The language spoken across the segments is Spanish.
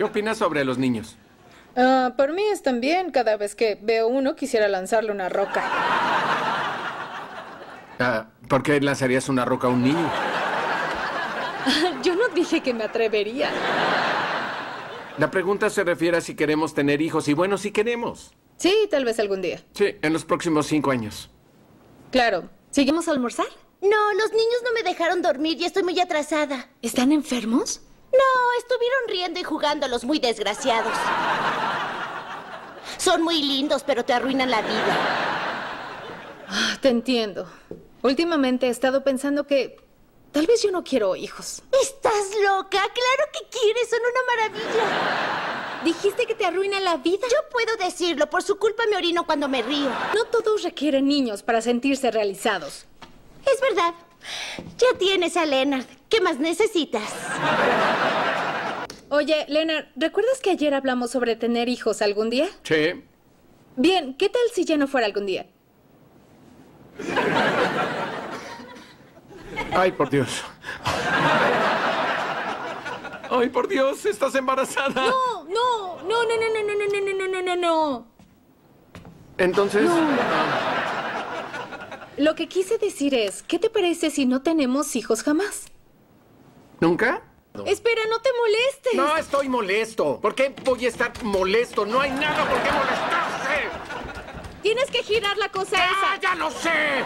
¿Qué opinas sobre los niños? Ah, por mí es también. Cada vez que veo uno quisiera lanzarle una roca. Ah, ¿Por qué lanzarías una roca a un niño? Yo no dije que me atrevería. La pregunta se refiere a si queremos tener hijos y bueno, si queremos. Sí, tal vez algún día. Sí, en los próximos cinco años. Claro. ¿Seguimos a almorzar? No, los niños no me dejaron dormir y estoy muy atrasada. ¿Están enfermos? No, estuvieron riendo y jugando los muy desgraciados. Son muy lindos, pero te arruinan la vida. Ah, te entiendo. Últimamente he estado pensando que tal vez yo no quiero hijos. ¿Estás loca? Claro que quieres, son una maravilla. Dijiste que te arruinan la vida. Yo puedo decirlo, por su culpa me orino cuando me río. No todos requieren niños para sentirse realizados. Es verdad. Ya tienes a Leonard. ¿Qué más necesitas? Oye, Leonard, ¿recuerdas que ayer hablamos sobre tener hijos algún día? Sí. Bien, ¿qué tal si ya no fuera algún día? Ay, por Dios. Ay, por Dios, estás embarazada. No, no, no, no, no, no, no, no, no, no, no, no, no. Entonces, Lo que quise decir es, ¿qué te parece si no tenemos hijos jamás? ¿nunca? Espera, no te molestes. No estoy molesto. ¿Por qué voy a estar molesto? No hay nada por qué molestarse. Tienes que girar la cosa ¡Ah, esa. ya lo sé!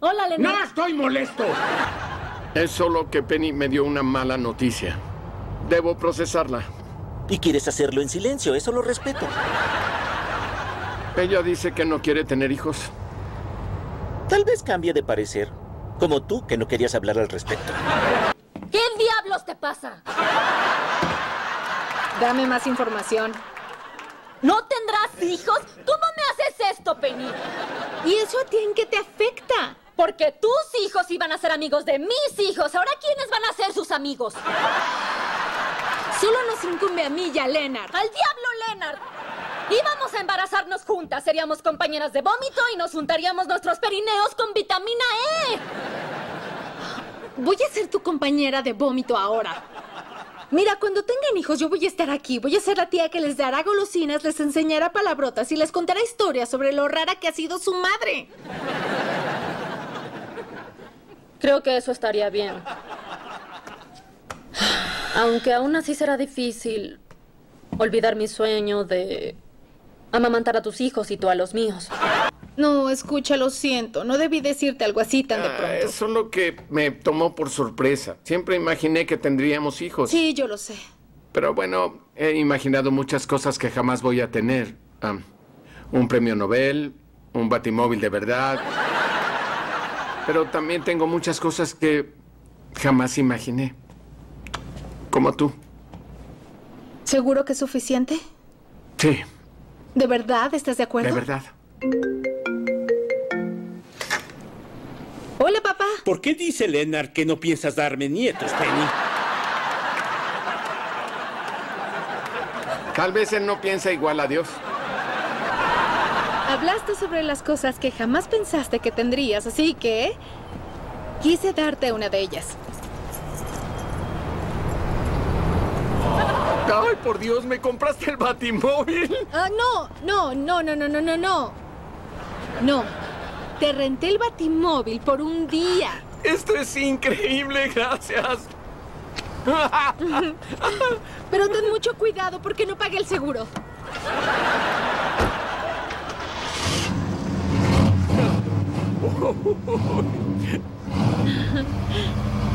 Hola, Leonard. ¡No estoy molesto! Es solo que Penny me dio una mala noticia. Debo procesarla. Y quieres hacerlo en silencio, eso lo respeto. Ella dice que no quiere tener hijos. Tal vez cambie de parecer. Como tú, que no querías hablar al respecto. ¿Qué diablos te pasa? Dame más información. ¿No tendrás hijos? ¿Cómo me haces esto, Penny? ¿Y eso a ti en qué te afecta? Porque tus hijos iban a ser amigos de mis hijos. Ahora, ¿quiénes van a ser sus amigos? Solo nos incumbe a mí y a Leonard. ¡Al diablo, Leonard! A embarazarnos juntas, seríamos compañeras de vómito y nos untaríamos nuestros perineos con vitamina E. Voy a ser tu compañera de vómito ahora. Mira, cuando tengan hijos yo voy a estar aquí. Voy a ser la tía que les dará golosinas, les enseñará palabrotas y les contará historias sobre lo rara que ha sido su madre. Creo que eso estaría bien. Aunque aún así será difícil olvidar mi sueño de amamantar a tus hijos y tú a los míos. No, escucha, lo siento. No debí decirte algo así tan de Ah, pronto. es solo que me tomó por sorpresa. Siempre imaginé que tendríamos hijos. Sí, yo lo sé. Pero bueno, he imaginado muchas cosas que jamás voy a tener. Ah, un premio Nobel, un batimóvil de verdad. Pero también tengo muchas cosas que jamás imaginé. Como tú. ¿Seguro que es suficiente? Sí, ¿De verdad estás de acuerdo? de verdad. Hola, papá. ¿Por qué dice Leonard que no piensas darme nietos, Penny? Tal vez él no piensa igual a Dios. Hablaste sobre las cosas que jamás pensaste que tendrías, así que quise darte una de ellas. Ay, por Dios, ¿me compraste el batimóvil? Ah, no, no, no, no, no, no, no, no. No. Te renté el batimóvil por un día. Esto es increíble, gracias. Pero ten mucho cuidado porque no pagué el seguro.